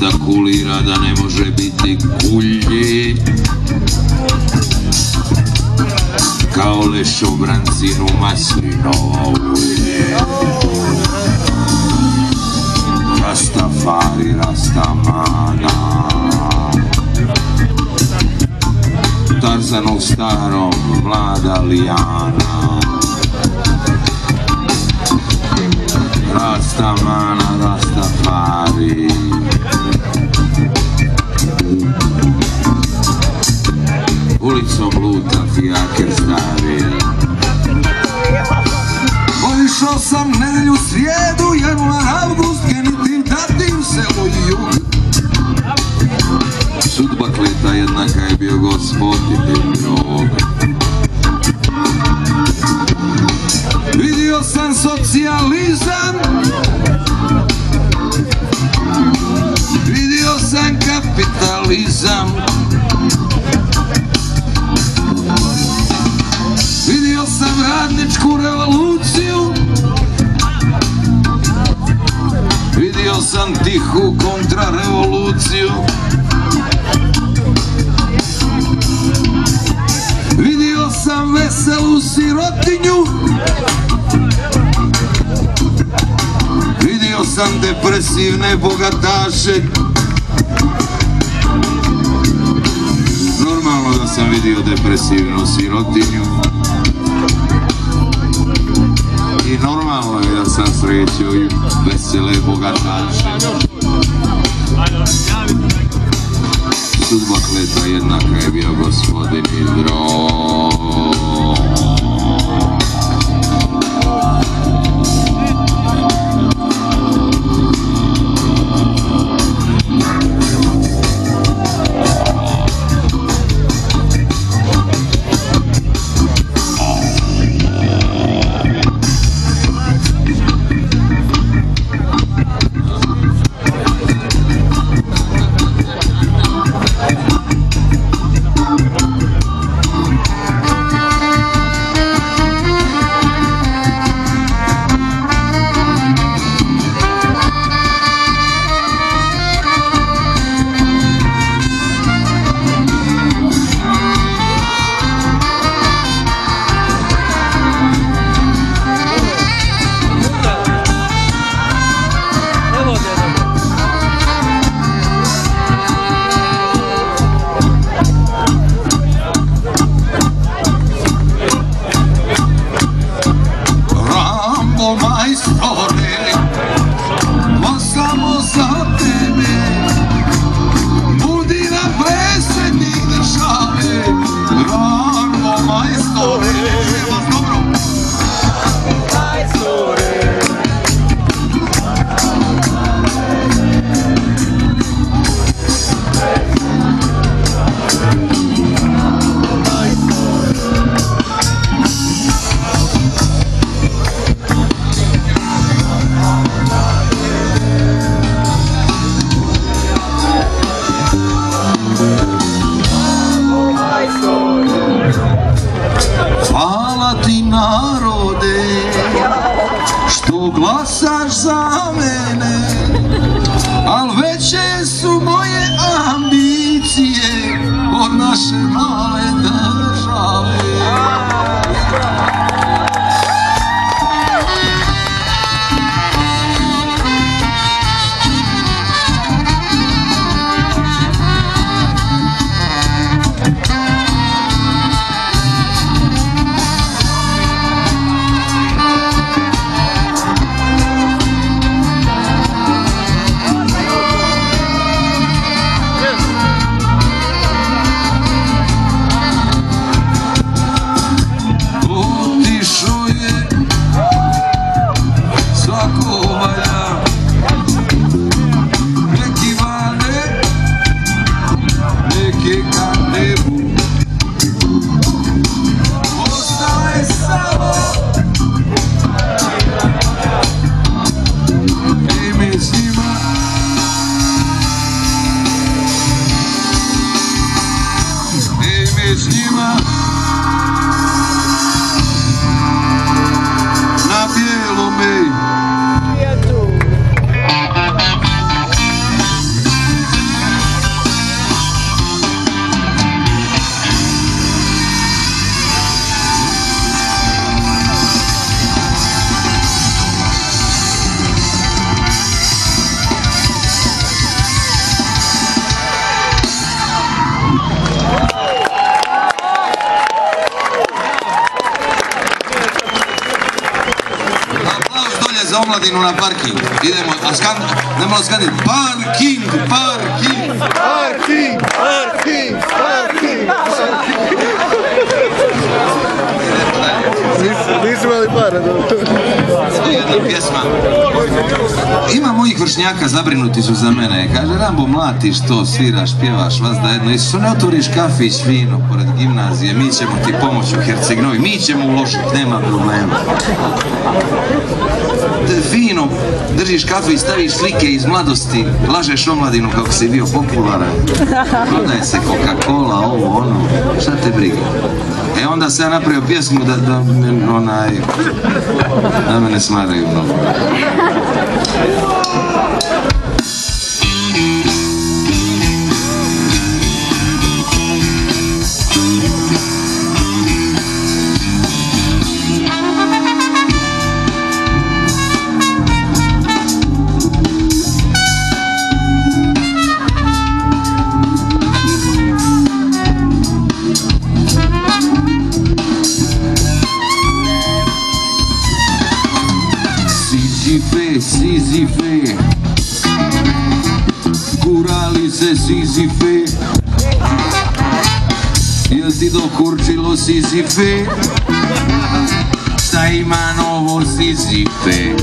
Rasta kulira da ne može biti kulji Kao leš u brancinu maslinovo ulje. Rastafari, Rastamana. Tarzanov starom, mlada lijana. Rastamana, Rastafari Ulicom luta fijaker stari Obišao sam nedelju srijedu, januar, avgust, genitiv, dativ, selo i jug. Sudba kleta jednaka je bio gospoditelj ovog Vidio sam socijalizam, vidio sam kapitalizam. Radničku revoluciju, Vidio sam tihu kontrarevoluciju. Vidio sam veselu sirotinju. Vidio sam depresivne bogataše. Normalno da sam vidio depresivnu sirotinju I normalno je da sam srećio i vesele bogataše Sudba kleta jednaka je bio gospodin Idro omladinu na parking. Idemo, a skand, ne malo skandit, parking, parking. Parking, parking, parking. Nisu, nisu imali para. Ima mojih vršnjaka, zabrinuti su za mene. Kaže, Rambo, mlatiš to, sviraš, pjevaš, vas da jedno. Isu, ne otvoriš kafić fino pored gimnazije, mi ćemo ti pomoći u Hercegnovi, mi ćemo uložiti, nema problema. Fino, držiš kafe i staviš slike iz mladosti, lažeš omladinu kako si bio popularan. Prodaje se Coca-Cola, ovo, ono, šta te briga. Onda se ja napravio pjesmu da, da, onaj, da me ne smaraju mnogo. Sizife, Sizife. Kurali se Sizife. Jel ti dokurčilo Sizife? Šta ima novo Sizife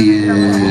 Yeah.